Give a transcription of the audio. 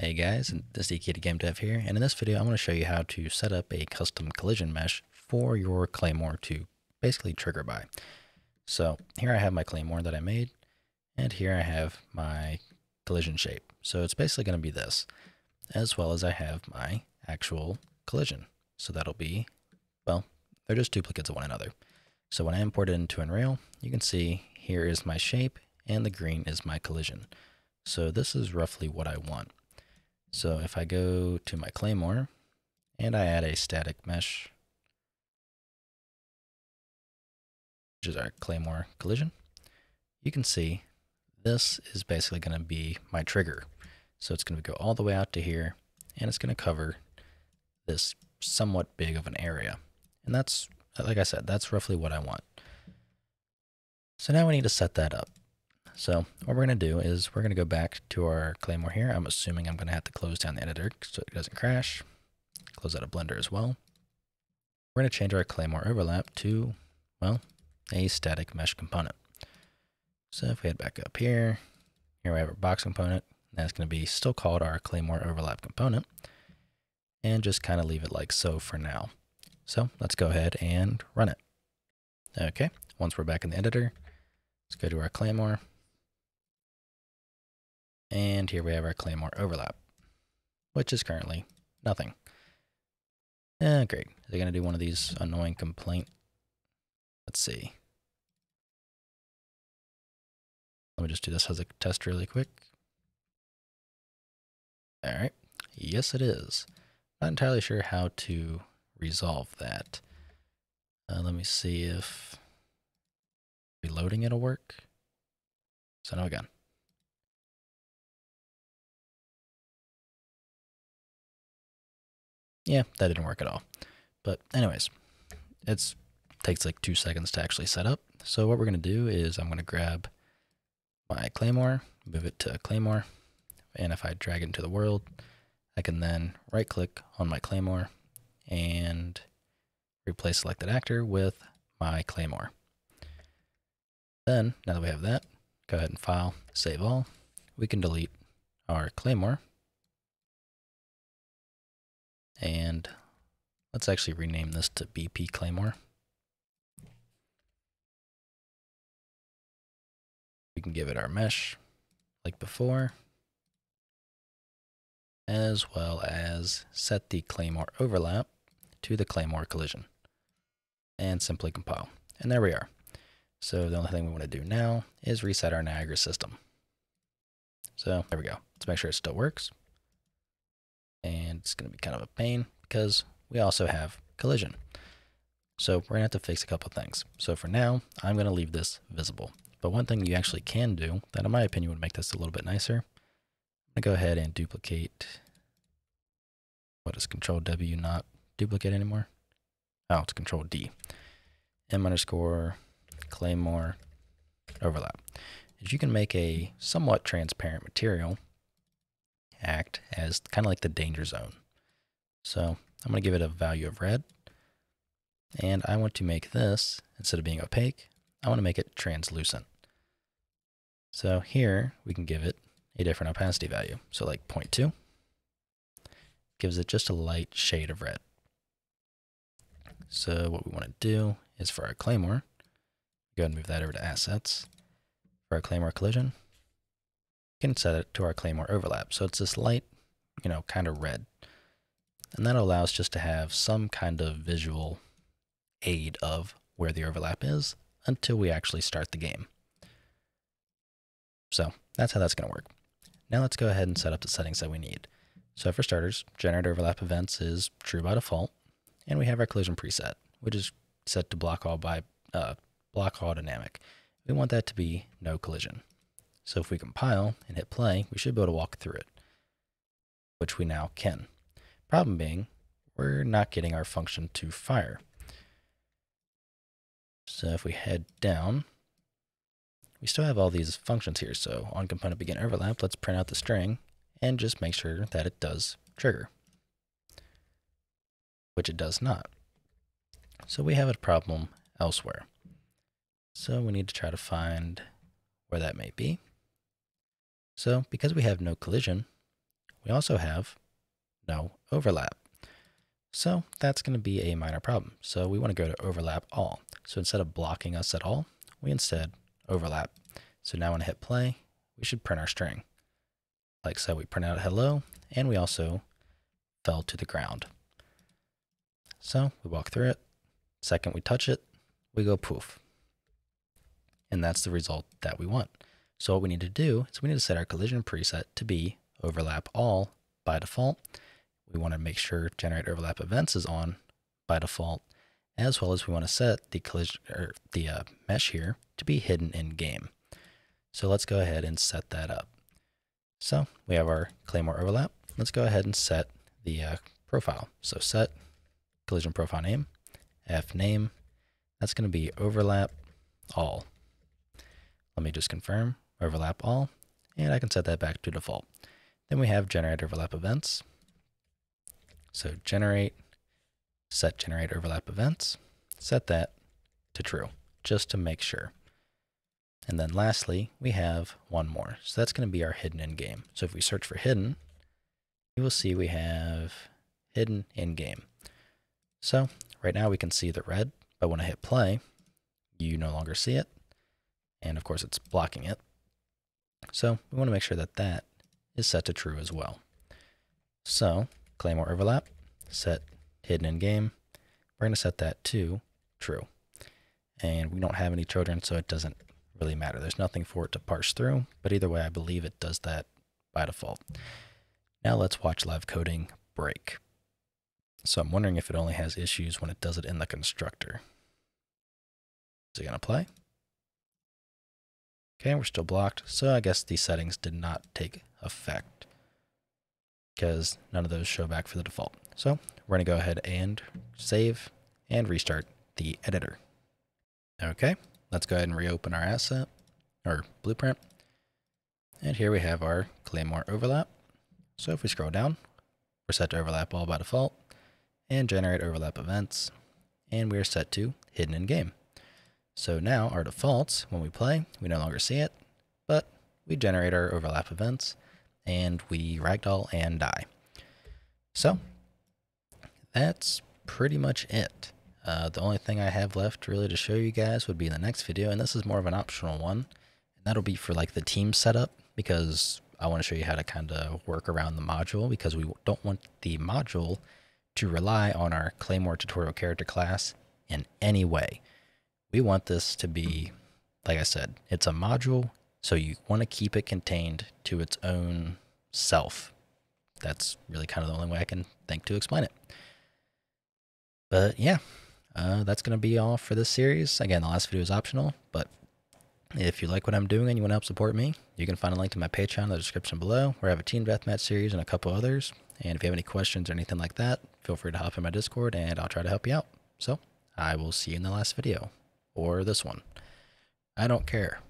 Hey guys, this is Kitty Game Dev here, and in this video I'm going to show you how to set up a custom collision mesh for your Claymore to basically trigger by. So here I have my Claymore that I made, and here I have my collision shape. So it's basically going to be this, as well as I have my actual collision. So that'll be, well, they're just duplicates of one another. So when I import it into Unreal, you can see here is my shape, and the green is my collision. So this is roughly what I want. So if I go to my Claymore and I add a static mesh, which is our Claymore collision, you can see this is basically going to be my trigger. So it's going to go all the way out to here and it's going to cover this somewhat big of an area. And that's, like I said, that's roughly what I want. So now we need to set that up. So what we're going to do is we're going to go back to our Claymore here. I'm assuming I'm going to have to close down the editor so it doesn't crash. Close out of Blender as well. We're going to change our Claymore overlap to, well, a static mesh component. So if we head back up here, here we have our box component. That's going to be still called our Claymore overlap component. And just kind of leave it like so for now. So let's go ahead and run it. Okay, once we're back in the editor, let's go to our Claymore. And here we have our Claymore overlap, which is currently nothing. Eh, great. It going to do one of these annoying complaint? Let's see. Let me just do this as a test really quick. All right. Yes, it is. Not entirely sure how to resolve that. Uh, let me see if reloading it'll work. So no again. Yeah, that didn't work at all. But anyways, it takes like two seconds to actually set up. So what we're going to do is I'm going to grab my Claymore, move it to Claymore, and if I drag it into the world, I can then right click on my Claymore and replace selected actor with my Claymore. Then, now that we have that, go ahead and file, save all. We can delete our Claymore and let's actually rename this to BP Claymore. We can give it our mesh like before, as well as set the Claymore overlap to the Claymore collision and simply compile. And there we are. So the only thing we want to do now is reset our Niagara system. So there we go. Let's make sure it still works and it's going to be kind of a pain because we also have collision. So we're going to have to fix a couple things. So for now, I'm going to leave this visible. But one thing you actually can do that in my opinion would make this a little bit nicer, I'm going to go ahead and duplicate, what is control W not duplicate anymore? Oh, it's control D. M underscore Claymore overlap. Is you can make a somewhat transparent material act as kind of like the danger zone. So I'm going to give it a value of red. And I want to make this, instead of being opaque, I want to make it translucent. So here we can give it a different opacity value. So like 0.2 gives it just a light shade of red. So what we want to do is for our Claymore, go ahead and move that over to Assets. For our Claymore Collision, can set it to our Claymore overlap. So it's this light, you know, kind of red. And that allows just to have some kind of visual aid of where the overlap is until we actually start the game. So that's how that's going to work. Now let's go ahead and set up the settings that we need. So for starters, generate overlap events is true by default, and we have our collision preset, which is set to block all by uh, block all dynamic. We want that to be no collision. So if we compile and hit play, we should be able to walk through it, which we now can. Problem being, we're not getting our function to fire. So if we head down, we still have all these functions here. So on component begin overlap, let's print out the string and just make sure that it does trigger, which it does not. So we have a problem elsewhere. So we need to try to find where that may be. So because we have no collision, we also have no overlap. So that's going to be a minor problem. So we want to go to overlap all. So instead of blocking us at all, we instead overlap. So now when I hit play, we should print our string. Like so, we print out hello, and we also fell to the ground. So we walk through it. Second we touch it, we go poof. And that's the result that we want. So what we need to do is we need to set our collision preset to be overlap all by default we want to make sure generate overlap events is on by default, as well as we want to set the collision or the uh, mesh here to be hidden in game. So let's go ahead and set that up. So we have our Claymore overlap. Let's go ahead and set the uh, profile. So set collision profile name, f name. That's going to be overlap all. Let me just confirm overlap all, and I can set that back to default. Then we have generate overlap events. So generate, set generate overlap events, set that to true, just to make sure. And then lastly, we have one more. So that's going to be our hidden in game. So if we search for hidden, you will see we have hidden in game. So right now we can see the red, but when I hit play, you no longer see it. And of course it's blocking it. So we want to make sure that that is set to true as well. So Claymore overlap, set hidden in game. We're going to set that to true. And we don't have any children, so it doesn't really matter. There's nothing for it to parse through, but either way, I believe it does that by default. Now let's watch live coding break. So I'm wondering if it only has issues when it does it in the constructor. Is it going to play? Okay, we're still blocked, so I guess these settings did not take effect because none of those show back for the default. So we're going to go ahead and save and restart the editor. Okay, let's go ahead and reopen our asset or blueprint. And here we have our Claymore overlap. So if we scroll down, we're set to overlap all by default and generate overlap events. And we're set to hidden in game. So now our defaults, when we play, we no longer see it, but we generate our overlap events and we ragdoll and die. So that's pretty much it. Uh, the only thing I have left really to show you guys would be in the next video, and this is more of an optional one. And that'll be for like the team setup because I want to show you how to kind of work around the module because we don't want the module to rely on our Claymore tutorial character class in any way. We want this to be, like I said, it's a module so you want to keep it contained to its own self. That's really kind of the only way I can think to explain it. But yeah, uh, that's going to be all for this series. Again, the last video is optional, but if you like what I'm doing and you want to help support me, you can find a link to my Patreon in the description below, where I have a Team Deathmatch series and a couple others. And if you have any questions or anything like that, feel free to hop in my Discord and I'll try to help you out. So I will see you in the last video, or this one. I don't care.